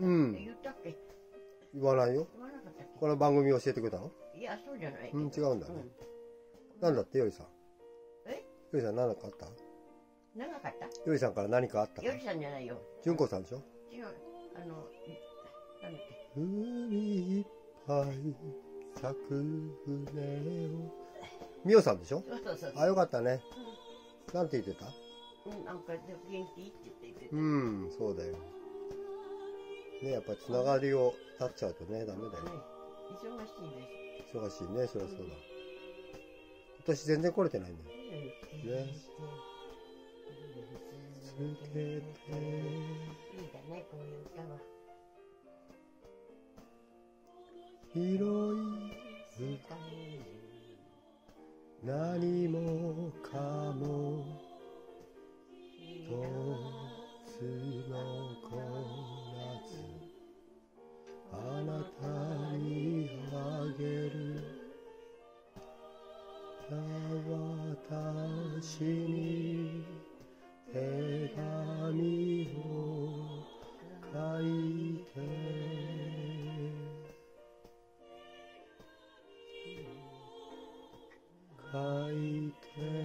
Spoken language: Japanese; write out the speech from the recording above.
うん言ったっけ言わないよ。言わなかったっこの番組教えてくれたの？けいや、そうじゃない。うん、違うんだね。うなんだって、よりさん。え？よりさん何かあった？ん長かった？よりさんから何かあった？よりさんじゃないよ。純子さんでしょ？違う。あの、いなんだっけ？海いっぱい咲く船を。みおさんでしょ？そうそうそう。あ、よかったね。なんて言ってた？うん、なんか、で元気？って言って言ってた。うん、そうだよ。ね、やっぱつながりを断っちゃうとね、ダメだよ。ね忙しいです。忙しいね、そりゃそうだ。今年全然来れてないんだよ。ねつけていいだね、こういう歌は。広い何もかもに手紙を書いて」「書いて」